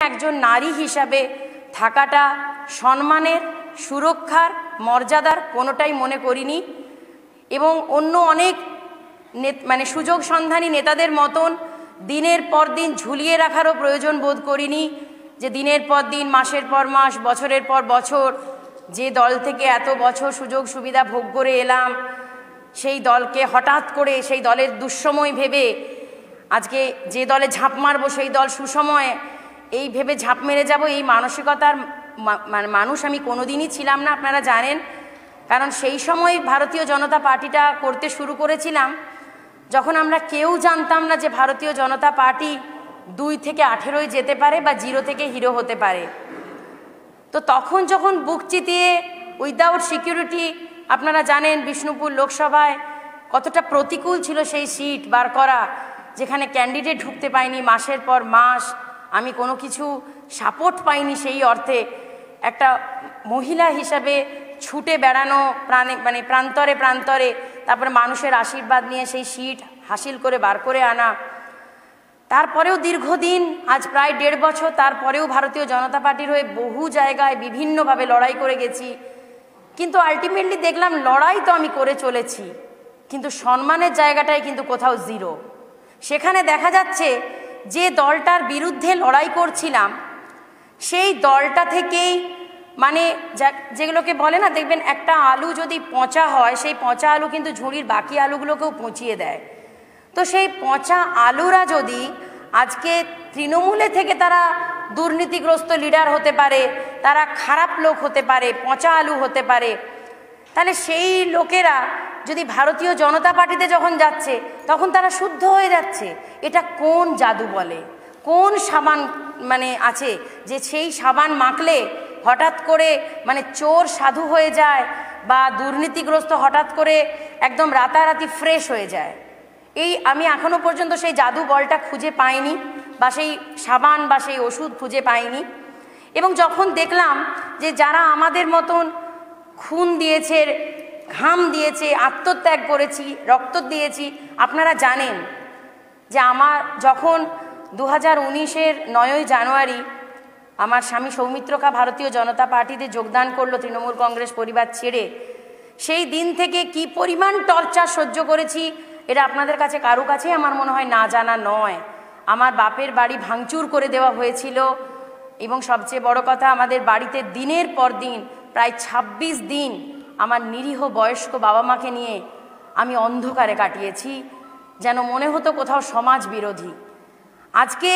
একজন নারী হিসাবে থাকাটা সম্মানের, সুরক্ষার, মর্যাদার কোনোটাই মনে করিনি এবং অন্য অনেক মানে সুযোগ সন্ধানী নেতাদের মতন দিনের পর দিন ঝুলিয়ে রাখারও প্রয়োজন বোধ করিনি যে দিনের পর দিন, মাসের পর মাস, বছরের পর বছর যে দল থেকে এত বছর সুযোগ সুবিধা ভোগ করে এলাম, সেই দলকে হঠাৎ করে সেই দলের দুঃসময় ভেবে আজকে যে দলে ঝাঁপ মারবো সেই দল সুসময়ে এই ভেবে ঝাঁপ মেরে যাব, এই মানসিকতার মানে মানুষ আমি কোনোদিনই ছিলাম না, আপনারা জানেন। কারণ সেই সময় ভারতীয় জনতা পার্টিটা করতে শুরু করেছিলাম। যখন আমরা কেউ জানতাম না যে ভারতীয় জনতা পার্টি দুই থেকে আঠেরোয় যেতে পারে বা জিরো থেকে হিরো হতে পারে। তো তখন যখন বুক চিতিয়ে উইদাউট সিকিউরিটি আপনারা জানেন বিষ্ণুপুর লোকসভায় কতটা প্রতিকূল ছিল সেই সিট বার করা, যেখানে ক্যান্ডিডেট ঢুকতে পায়নি, মাসের পর মাস আমি কোনো কিছু সাপোর্ট পাইনি সেই অর্থে একটা মহিলা হিসাবে ছুটে বেড়ানো প্রাণে মানে প্রান্তরে প্রান্তরে, তারপরে মানুষের আশীর্বাদ নিয়ে সেই সিট হাসিল করে বার করে আনা। তারপরেও দীর্ঘদিন, আজ প্রায় দেড় বছর তারপরেও ভারতীয় জনতা পার্টির হয়ে বহু জায়গায় বিভিন্নভাবে লড়াই করে গেছি। কিন্তু আলটিমেটলি দেখলাম লড়াই তো আমি করে চলেছি, কিন্তু সম্মানের জায়গাটাই কিন্তু কোথাও জিরো সেখানে দেখা যাচ্ছে যে দলটার বিরুদ্ধে লড়াই করছিলাম, সেই দলটা থেকেই মানে যেগুলোকে বলে না, দেখবেন একটা আলু যদি পচা হয়, সেই পচা আলু কিন্তু ঝুড়ির বাকি আলুগুলোকেও পচিয়ে দেয়। তো সেই পচা আলুরা যদি আজকে তৃণমূলে থেকে তারা দুর্নীতিগ্রস্ত লিডার হতে পারে, তারা খারাপ লোক হতে পারে, পচা আলু হতে পারে, তাহলে সেই লোকেরা যদি ভারতীয় জনতা পার্টিতে যখন যাচ্ছে, তখন তারা শুদ্ধ হয়ে যাচ্ছে। এটা কোন জাদু বলে? কোন সাবান মানে আছে যে সেই সাবান মাখলে হঠাৎ করে মানে চোর সাধু হয়ে যায় বা দুর্নীতিগ্রস্ত হঠাৎ করে একদম রাতারাতি ফ্রেশ হয়ে যায়? এই আমি এখনও পর্যন্ত সেই জাদু বলটা খুঁজে পাইনি বা সেই সাবান বা সেই ওষুধ খুঁজে পাইনি। এবং যখন দেখলাম যে যারা আমাদের মতন খুন দিয়েছে ঘাম দিয়েছে, আত্মত্যাগ করেছি, রক্ত দিয়েছি। আপনারা জানেন যে আমার যখন দু হাজার উনিশের নয়ই জানুয়ারি আমার স্বামী সৌমিত্রকা ভারতীয় জনতা পার্টিতে যোগদান করল তৃণমূল কংগ্রেস পরিবার ছেড়ে, সেই দিন থেকে কি পরিমাণ টর্চার সহ্য করেছি এটা আপনাদের কাছে, কারও কাছেই আমার মনে হয় না জানা নয়। আমার বাপের বাড়ি ভাঙচুর করে দেওয়া হয়েছিল এবং সবচেয়ে বড় কথা, আমাদের বাড়িতে দিনের পর দিন প্রায় ২৬ দিন আমার নিরীহ বয়স্ক বাবা মাকে নিয়ে আমি অন্ধকারে কাটিয়েছি, যেন মনে হতো কোথাও সমাজ বিরোধী। আজকে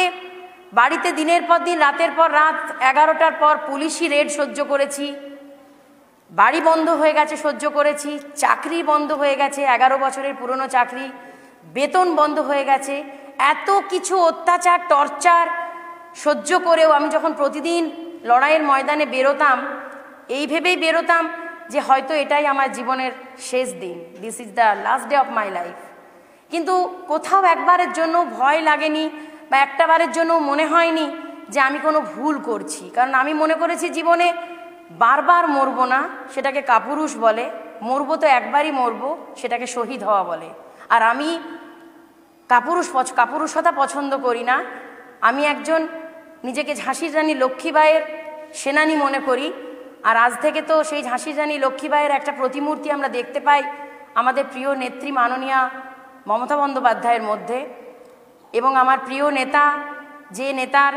বাড়িতে দিনের পর দিন, রাতের পর রাত, এগারোটার পর পুলিশি রেড সহ্য করেছি, বাড়ি বন্ধ হয়ে গেছে সহ্য করেছি, চাকরি বন্ধ হয়ে গেছে, এগারো বছরের পুরনো চাকরি, বেতন বন্ধ হয়ে গেছে, এত কিছু অত্যাচার, টর্চার সহ্য করেও আমি যখন প্রতিদিন লড়াইয়ের ময়দানে বেরোতাম, এই ভেবেই বেরোতাম যে হয়তো এটাই আমার জীবনের শেষ দিন। This is the last day of my life কিন্তু কোথাও একবারের জন্য ভয় লাগেনি বা একটা বারের জন্য মনে হয়নি যে আমি কোনো ভুল করছি। কারণ আমি মনে করেছি জীবনে বারবার মরবো না, সেটাকে কাপুরুষ বলে। মরবো তো একবারই মরবো, সেটাকে শহীদ হওয়া বলে। আর আমি কাপুরুষ কাপুরুষতা পছন্দ করি না। আমি একজন নিজেকে ঝাঁসির রানী লক্ষ্মীবাইয়ের সেনানি মনে করি। আর আজ থেকে তো সেই ঝাঁসির রানী লক্ষ্মীবাইয়ের একটা প্রতিমূর্তি আমরা দেখতে পাই আমাদের প্রিয় নেত্রী মাননীয়া মমতা বন্দ্যোপাধ্যায়ের মধ্যে। এবং আমার প্রিয় নেতা, যে নেতার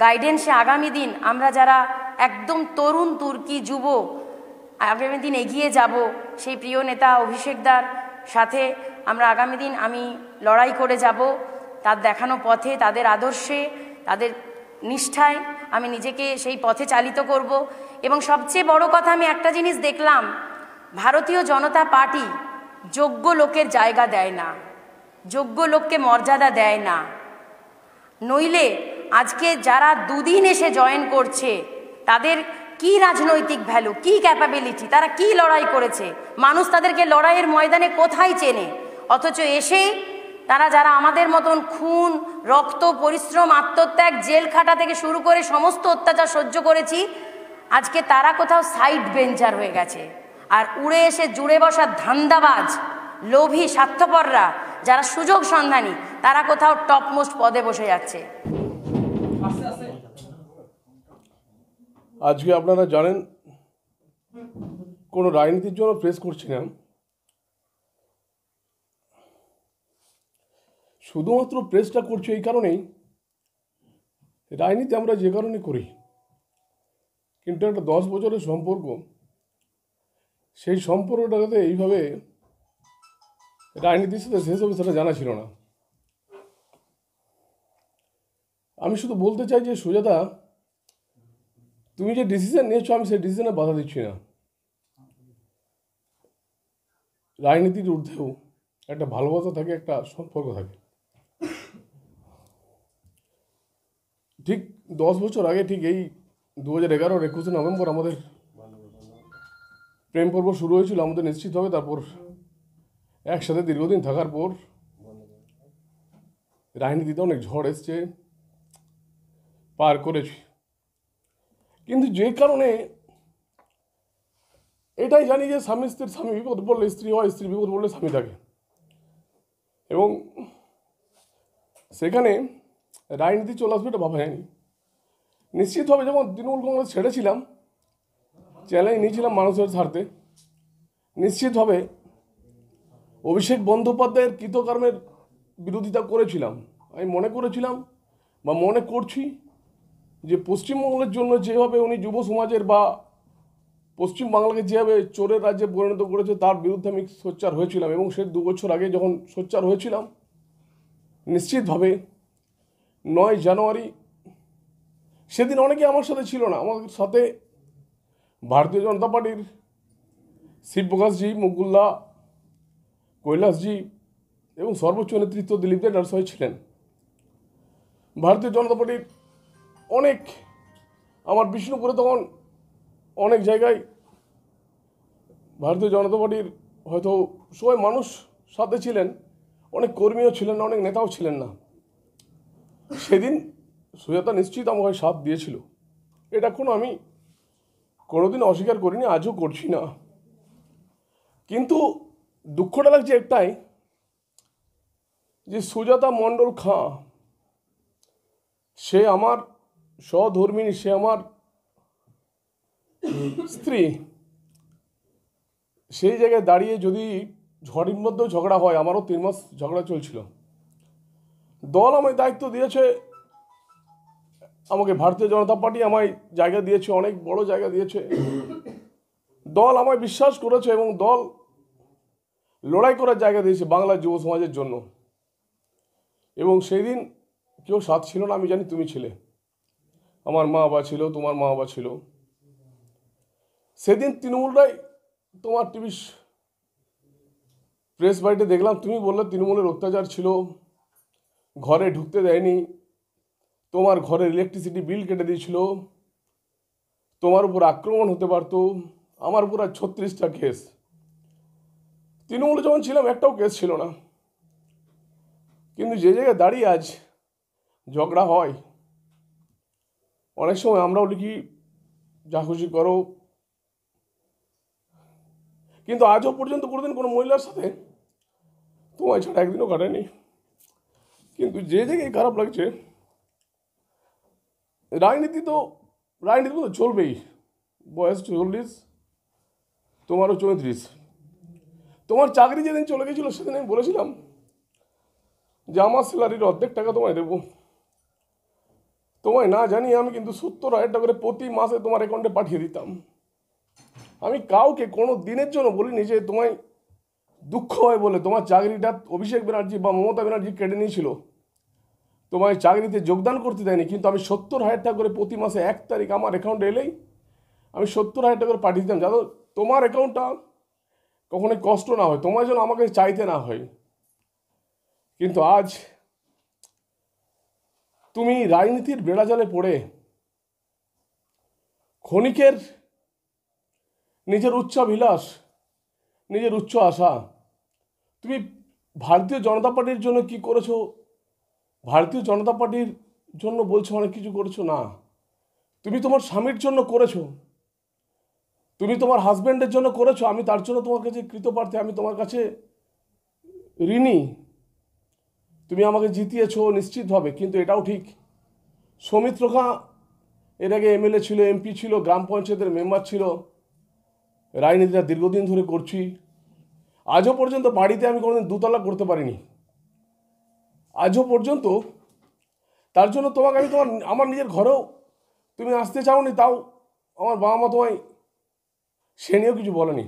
গাইডেন্সে আগামী দিন আমরা যারা একদম তরুণ তুর্কি যুব, আগামী দিন এগিয়ে যাব, সেই প্রিয় নেতা অভিষেকদার সাথে আমরা আগামী দিন আমি লড়াই করে যাব। তার দেখানো পথে, তাদের আদর্শে, তাদের নিষ্ঠায় আমি নিজেকে সেই পথে চালিত করব। এবং সবচেয়ে বড় কথা, আমি একটা জিনিস দেখলাম, ভারতীয় জনতা পার্টি যোগ্য লোকের জায়গা দেয় না, যোগ্য লোককে মর্যাদা দেয় না। নইলে আজকে যারা দুদিন এসে জয়েন করছে, তাদের কি রাজনৈতিক ভ্যালু কি ক্যাপাবিলিটি তারা কি লড়াই করেছে? মানুষ তাদেরকে লড়াইয়ের ময়দানে কোথায় চেনে? অথচ এসে তারা যারা আমাদের মতন খুন, রক্ত, পরিশ্রম, আত্মত্যাগ জেল খাটা থেকে শুরু করে সমস্ত অত্যাচার সহ্য করেছি, আজকে তারা কোথাও সাইড বেঞ্চার হয়ে গেছে। আর উড়ে এসে জুড়ে বসা ধান্দাবাজ, লোভী, স্বার্থপররা, যারা সুযোগ সন্ধানী, তারা কোথাও টপমোস্ট পদে বসে যাচ্ছে। আজকে আপনারা জানেন, কোনো রাজনীতির জন্য প্রেস করছি শুধুমাত্র প্রেসটা করছি এই কারণেই? রাজনীতি আমরা যে কারণে করি, কিন্তু একটা দশ বছরের সম্পর্ক, সেই সম্পর্কটাতে এইভাবে রাজনীতির সাথে শেষ হবে সেটা জানা ছিল না। আমি শুধু বলতে চাই যে, সুজাতা, তুমি যে ডিসিশন নিয়েছো, আমি সেই ডিসিশনে বাধা দিচ্ছি না। রাজনীতির ঊর্ধ্বেও একটা ভালোবাসা থাকে, একটা সম্পর্ক থাকে। ঠিক দশ বছর আগে, ঠিক এই দু হাজার এগারোর একুশে নভেম্বর আমাদের প্রেম পর্ব শুরু হয়েছিল, আমাদের নিশ্চিত হবে। তারপর একসাথে দীর্ঘদিন থাকার পর রাজনীতিতে অনেক ঝড় এসছে, পার করেছি। কিন্তু যে কারণে এটাই জানি যে স্বামী স্ত্রীর, স্বামী বিপদ পড়লে স্ত্রী হয়, স্ত্রী বিপদ পড়লে স্বামী থাকে। এবং সেখানে রাজনীতি চলে আসবে এটা ভাবা যায়নি নিশ্চিতভাবে যখন তৃণমূল কংগ্রেস ছেড়েছিলাম, চ্যালেঞ্জ নিয়েছিলাম মানুষের স্বার্থে। নিশ্চিতভাবে অভিষেক বন্দ্যোপাধ্যায়ের কৃতকর্মের বিরোধিতা করেছিলাম। আমি মনে করেছিলাম বা মনে করছি যে পশ্চিমবঙ্গের জন্য যেভাবে উনি যুব সমাজের বা পশ্চিম বাংলাকে যেভাবে চোরের রাজ্যে পরিণত করেছে, তার বিরুদ্ধে আমি সোচ্চার হয়েছিলাম এবং সে দু বছর আগে যখন সোচ্চার হয়েছিলাম নিশ্চিতভাবে নয় জানুয়ারি, সেদিন অনেকে আমার সাথে ছিল না। আমার সাথে ভারতীয় জনতা পার্টির শিবপ্রকাশজি মুকুল্লা কৈলাসজি এবং সর্বোচ্চ নেতৃত্ব দিলীপ দে নরসয় ছিলেন। ভারতীয় জনতা পার্টির অনেক, আমার বিষ্ণুপুরে তখন অনেক জায়গায় ভারতীয় জনতা পার্টির হয়তো সবাই মানুষ সাথে ছিলেন, অনেক কর্মীও ছিলেন না, অনেক নেতাও ছিলেন না। সেদিন সুজাতা নিশ্চিত আমাকে সাথ দিয়েছিল। এটা কোনো আমি কোনোদিন অস্বীকার করিনি, আজও করছি না। কিন্তু দুঃখটা লাগছে একটাই, যে সুজাতা মণ্ডল খাঁ, সে আমার সহধর্মিনী সে আমার স্ত্রী, সেই জায়গায় দাঁড়িয়ে যদি ঝড়ের মধ্যেও ঝগড়া হয়, আমারও তিন মাস ঝগড়া চলছিল। দল আমায় দায়িত্ব দিয়েছে, আমাকে ভারতীয় জনতা পার্টি আমায় জায়গা দিয়েছে, অনেক বড় জায়গা দিয়েছে। দল আমায় বিশ্বাস করেছে এবং দল লড়াই করার জায়গা দিয়েছে বাংলার যুব সমাজের জন্য। এবং সেই দিন কেউ সাথ ছিল না, আমি জানি তুমি ছিলে। আমার মা বাবা ছিল, তোমার মা বাবা ছিল। সেদিন তৃণমূলরাই তোমার টিভি প্রেস বাড়িতে দেখলাম, তুমি বললে তৃণমূলের অত্যাচার ছিল। ঘরে ঢুকতে দেয়নি। তোমার ঘরের ইলেকট্রিসিটি বিল কেটে দিয়েছিল। তোমার উপর আক্রমণ হতে পারতো। আমার উপর আর ছত্রিশটা কেস তৃণমূলে যখন ছিলাম, একটাও কেস ছিল না। কিন্তু যে জায়গায় দাঁড়িয়ে আজ ঝগড়া হয়, অনেক সময় আমরাও লিখি, যা খুশি করো। কিন্তু আজও পর্যন্ত কোনোদিন কোনো মহিলার সাথে তোমায় ছাড়া একদিনও কাটেনি। কিন্তু যে জায়গায় খারাপ লাগছে, রাজনীতি তো রাজনীতি তো চলবেই। বয়স চল্লিশ, তোমারও চৌত্রিশ। তোমার চাকরি যেদিন চলে গেছিল সেদিন আমি বলেছিলাম যে আমার স্যালারির অর্ধেক টাকা তোমায় দেবো। তোমায় না জানি আমি কিন্তু সত্তর হাজার টাকা করে প্রতি মাসে তোমার অ্যাকাউন্টে পাঠিয়ে দিতাম। আমি কাউকে কোনো দিনের জন্য বলিনি যে তোমায় দুঃখ হয় বলে তোমার চাকরিটা অভিষেক ব্যানার্জি বা মমতা ব্যানার্জি কেটে নিয়েছিল। তোমায় চাকরিতে যোগদান করতে দেয়নি, কিন্তু আমি সত্তর হাজার টাকা করে প্রতি মাসে এক তারিখ আমার অ্যাকাউন্টে এলেই আমি সত্তর হাজার টাকা করে পাঠিয়ে দিতাম। যাতে তোমার অ্যাকাউন্টটা কখনোই কষ্ট না হয়, তোমার জন্য আমাকে চাইতে না হয়। কিন্তু আজ তুমি রাজনীতির বেড়াজালে পড়ে, ক্ষণিকের নিজের উচ্চাভিলাষ, নিজের উচ্চ আশা, তুমি ভারতীয় জনতা পার্টির জন্য কি করেছ ভারতীয় জনতা পার্টির জন্য বলছো অনেক কিছু করেছ? না। তুমি তোমার স্বামীর জন্য করেছ। তুমি তোমার হাজব্যান্ডের জন্য করেছ। আমি তার জন্য তোমার কাছে কৃতপ্রার্থী। আমি তোমার কাছে ঋণী। তুমি আমাকে জিতিয়েছো নিশ্চিতভাবে, কিন্তু এটাও ঠিক। সৌমিত্র খাঁ, এর আগে এমএলএ ছিল, এমপি ছিল, গ্রাম পঞ্চায়েতের মেম্বার ছিল। রাজনীতিটা দীর্ঘদিন ধরে করছি। আজও পর্যন্ত বাড়িতে আমি কোনোদিন দুতলা করতে পারিনি। আজও পর্যন্ত তার জন্য তোমাকে আমি তোমার আমার নিজের ঘরেও তুমি আসতে চাওনি, তাও আমার বাবা মা তোমায় সে নিয়েও কিছু বলেনি।